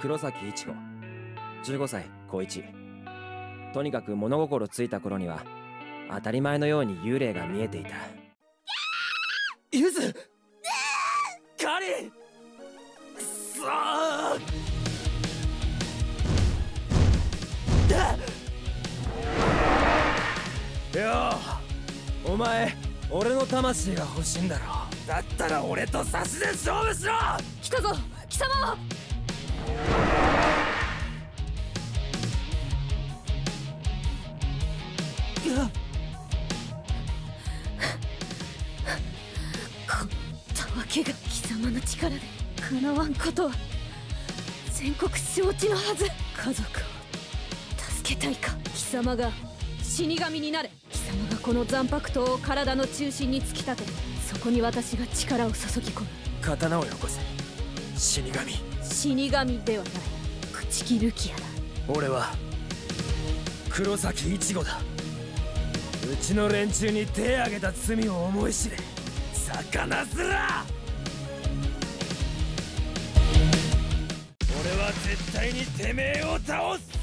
黒崎一護15歳高一。とにかく物心ついた頃には当たり前のように幽霊が見えていた。ゆずカリンくそーよお前俺の魂が欲しいんだろ。だったら俺と差しで勝負しろ。来たぞ貴様けが貴様の力でかなわんことは全国承知のはず。家族を助けたいか貴様が死神になれ貴様がこの残白刀を体の中心に突き立てそこに私が力を注ぎ込む。刀をよこせ。死神。死神ではない。朽木ルキアだ俺は黒崎一護だ。うちの連中に手あげた罪を思い知れ。魚すら俺は絶対にてめえを倒す！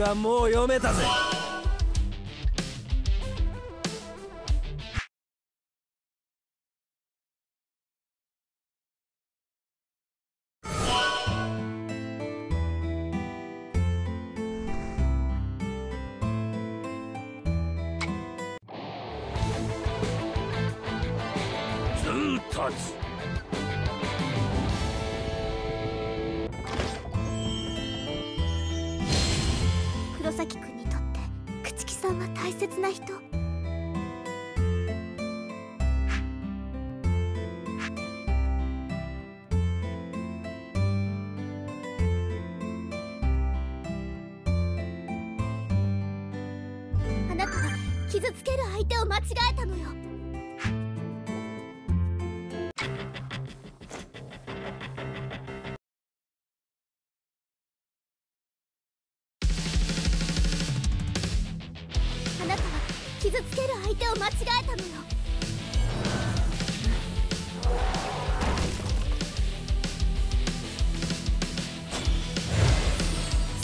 はもう読めたぜ。ずーっとつ。崎くんにとって朽木さんは大切な人。あなたは傷つける相手を間違えたのよ。傷つける相手を間違えたのよ。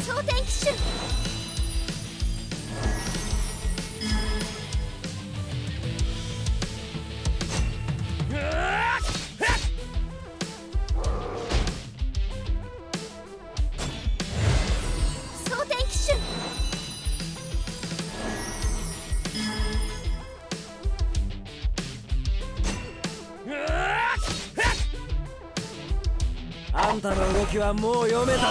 蒼天騎手たの動きはもう読めたぜ。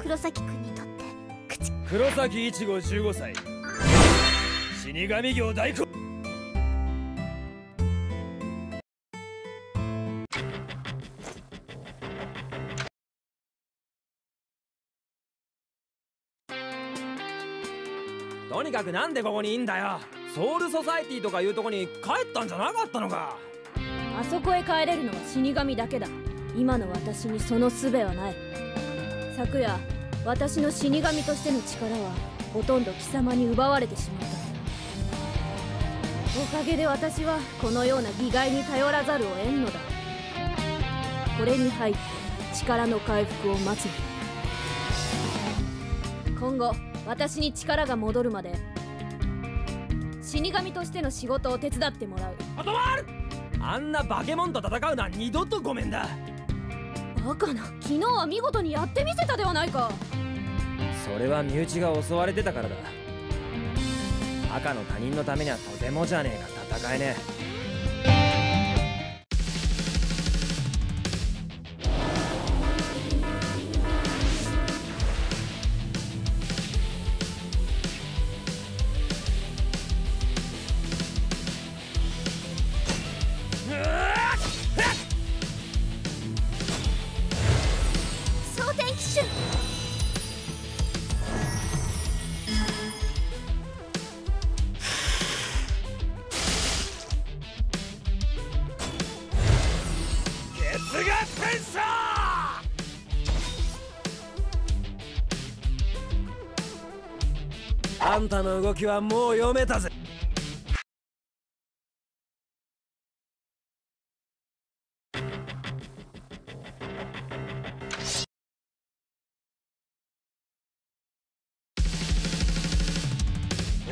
黒崎くんにとって口。黒崎一護15歳。死神業大工とにかくなんでここにいんだよ。ソウルソサエティとかいうとこに帰ったんじゃなかったのか。あそこへ帰れるのは死神だけだ。今の私にその術はない。昨夜私の死神としての力はほとんど貴様に奪われてしまった。おかげで私はこのような義骸に頼らざるを得んのだ。これに入って力の回復を待つ今後私に力が戻るまで死神としての仕事を手伝ってもらう。断る！あんな化け物と戦うのは二度とごめんだ。バカな。昨日は見事にやってみせたではないか。それは身内が襲われてたからだ。赤の他人のためにはとてもじゃねえか。戦えねえたの動きはもう読めたぜ。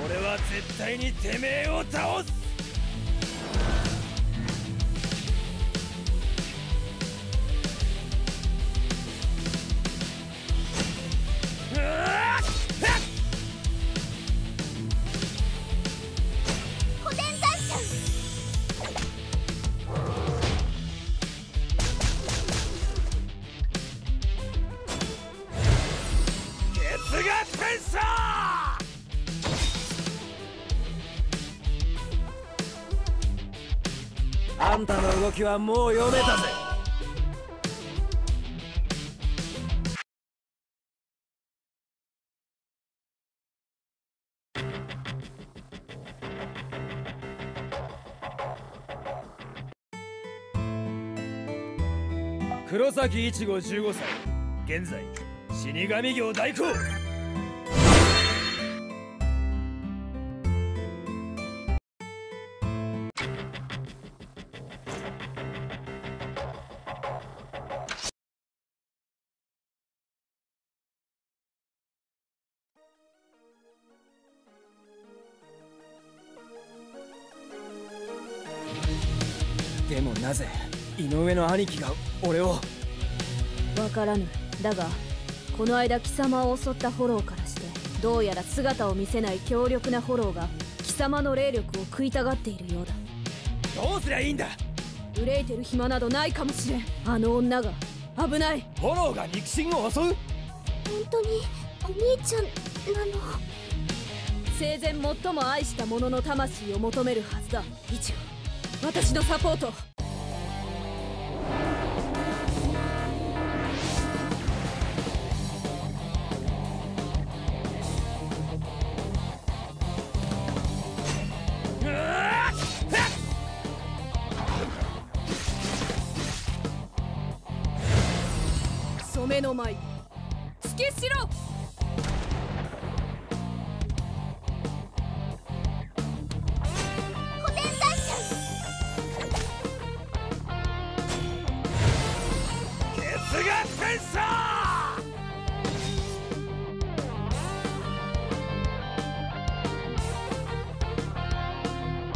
俺は絶対にてめえを倒す。はもう読めたぜ。黒崎一護15歳。現在死神業代行。でもなぜ井上の兄貴が俺を。わからぬ。だがこの間貴様を襲ったフォローからしてどうやら姿を見せない強力なフォローが貴様の霊力を食いたがっているようだ。どうすりゃいいんだ？憂いてる暇などないかもしれん。あの女が。危ない。フォローが肉親を襲う？本当にお兄ちゃんなの？生前最も愛した者の魂を求めるはずだ。一応私のサポート染めの舞突きしろ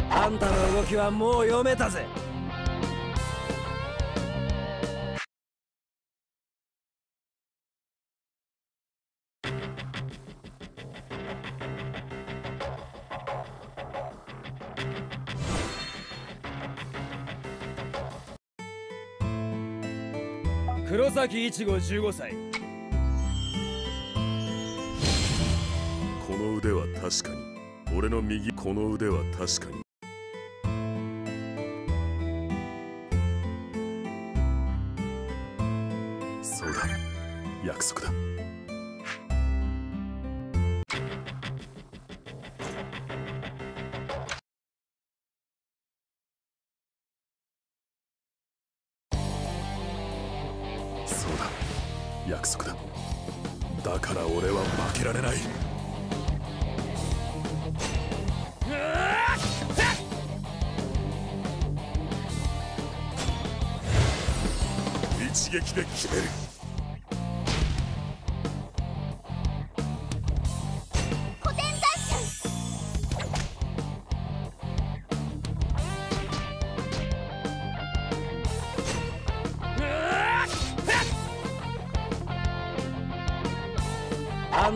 あんたの動きはもう読めたぜ。崎一護15歳。この腕は確かに。俺の右この腕は確かに。そうだ。約束だ。約束だ。だから俺は負けられない。一撃で決める。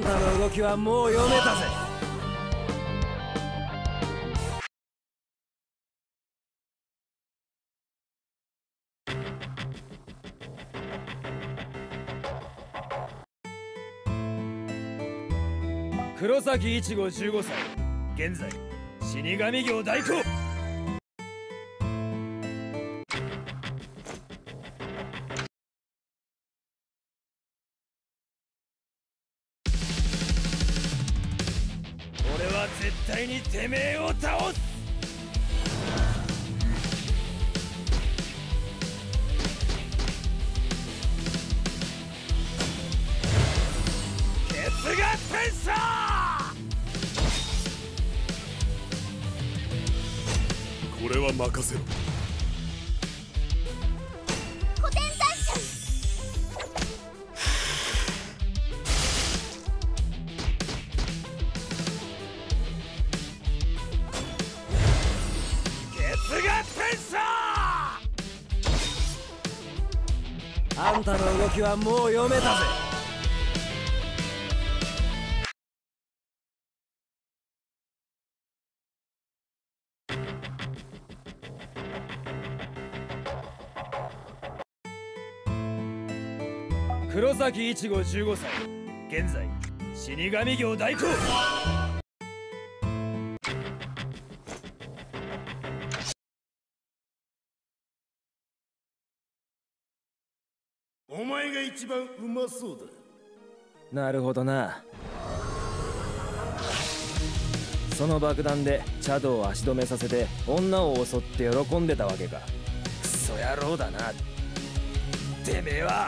たの動きはもう読めたぜ。黒崎一護15歳。現在死神業代行。絶対にてめえを倒す。これは任せろ。あんたの動きはもう読めたぜ。黒崎一護15歳。現在死神業代行。一番うまそうだ。なるほどな。その爆弾でチャドを足止めさせて女を襲って喜んでたわけか。クソ野郎だな。てめえは。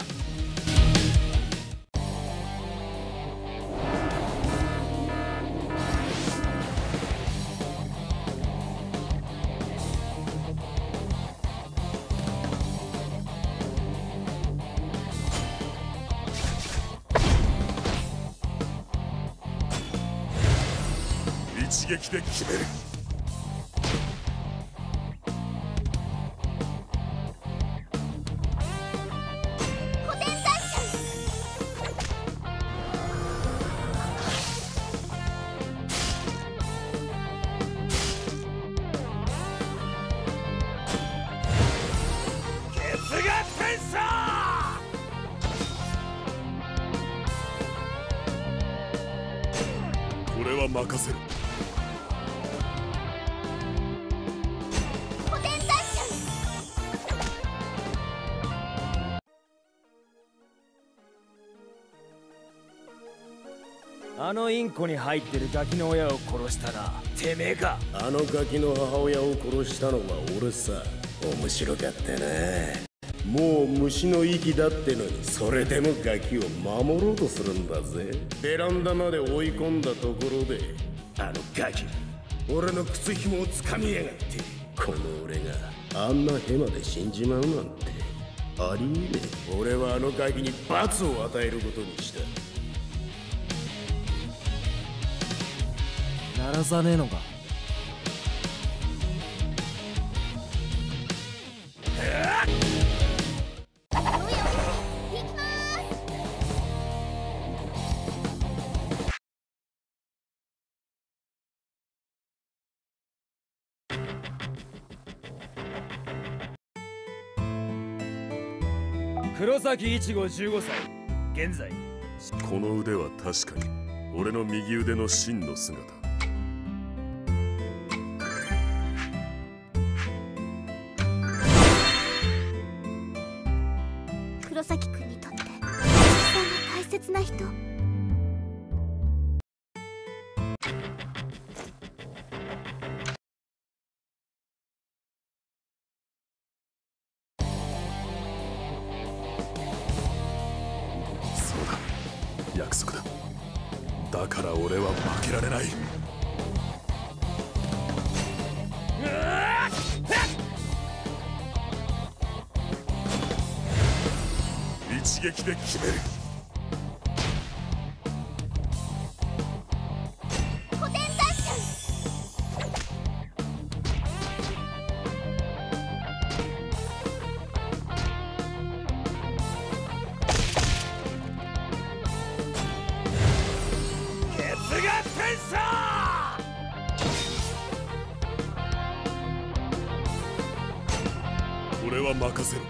撃で決めるあのインコに入ってるガキの親を殺したなてめえか。あのガキの母親を殺したのは俺さ。面白かったな。もう虫の息だってのにそれでもガキを守ろうとするんだぜ。ベランダまで追い込んだところであのガキ俺の靴紐を掴みやがって。この俺があんなヘマで死んじまうなんて。ありえねえ。俺はあのガキに罰を与えることにした鳴らさねえのか。おやおや行きます黒崎一護15歳現在。この腕は確かに俺の右腕の真の姿。切な人。そうだ。約束だ。だから俺は負けられない。一撃で決める。任せろ。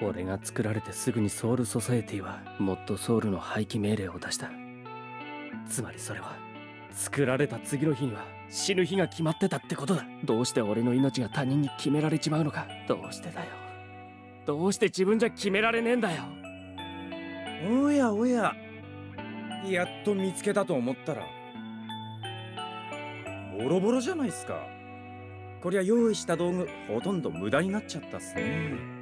俺が作られてすぐにソウルソサエティはもっとソウルの廃棄命令を出した。つまりそれは作られた次の日には死ぬ日が決まってたってことだ。どうして俺の命が他人に決められちまうのか。どうしてだよ。どうして自分じゃ決められねえんだよ。おやおや。やっと見つけたと思ったら。ボロボロじゃないっすか。こりゃ用意した道具ほとんど無駄になっちゃったっすね。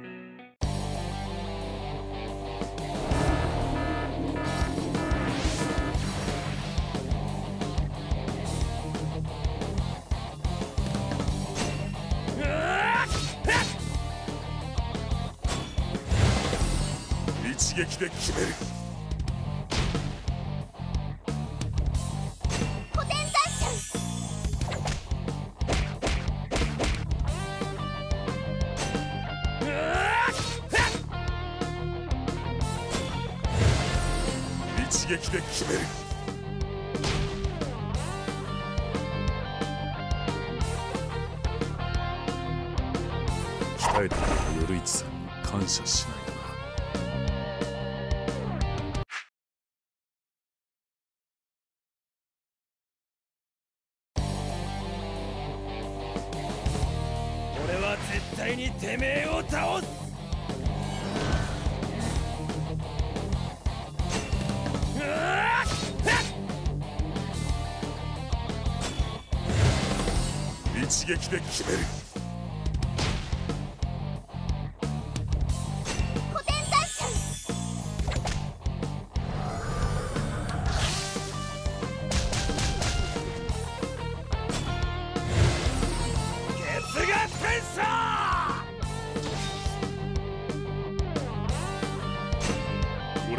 撃で決める。にてめえを倒す一撃で決める。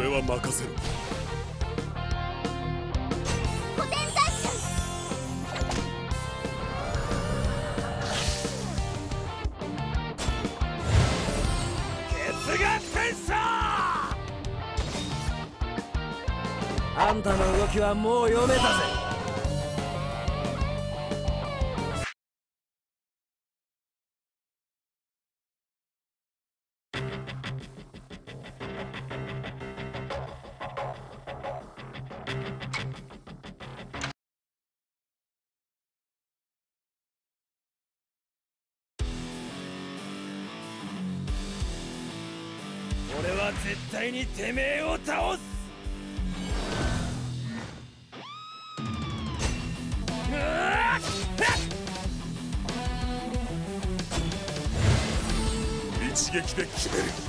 は任せろ。あんたの動きはもう読めたぜは絶対にてめえを倒す。うわ一撃で決める。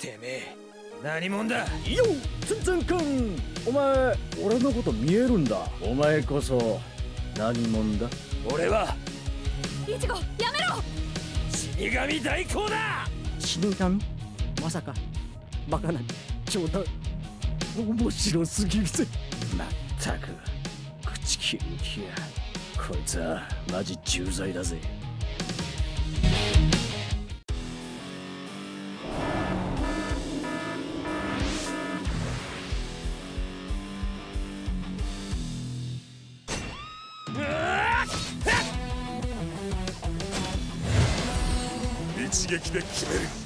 てめえ。何者だ。よツンツンくん。お前俺のこと見えるんだ。お前こそ何者だ。俺はイチゴやめろ。死神代行だ。死神？まさかバカな冗談面白すぎるぜ。まったく口切りきや。こいつはマジ重罪だぜ撃で決める。